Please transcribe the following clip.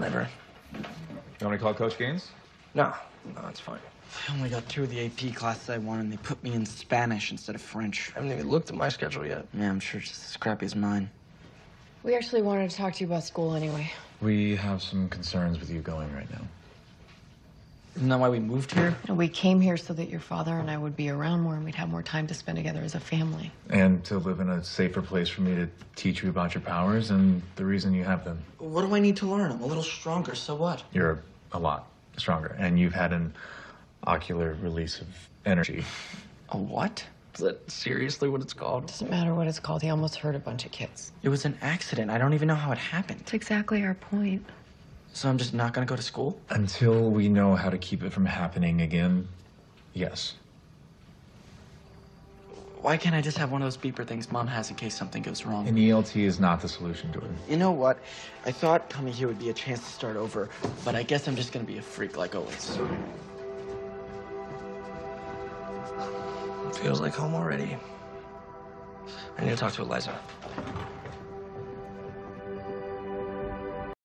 Never. You want to call Coach Gaines? No, no, it's fine. I only got two of the AP classes I wanted, and they put me in Spanish instead of French. I haven't even looked at my schedule yet. Yeah, I'm sure it's just as crappy as mine. We actually wanted to talk to you about school anyway. We have some concerns with you going right now. Isn't that why we moved here? You know, we came here so that your father and I would be around more and we'd have more time to spend together as a family. And to live in a safer place for me to teach you about your powers and the reason you have them. What do I need to learn? I'm a little stronger, so what? You're a lot stronger, and you've had an ocular release of energy. A what? Is that seriously what it's called? Doesn't matter what it's called, he almost hurt a bunch of kids. It was an accident. I don't even know how it happened. That's exactly our point. So I'm just not gonna go to school? Until we know how to keep it from happening again, yes. Why can't I just have one of those beeper things mom has in case something goes wrong? An ELT is not the solution, Jordan. You know what? I thought coming here would be a chance to start over, but I guess I'm just gonna be a freak like always. Feels like home already. I need to talk to Eliza.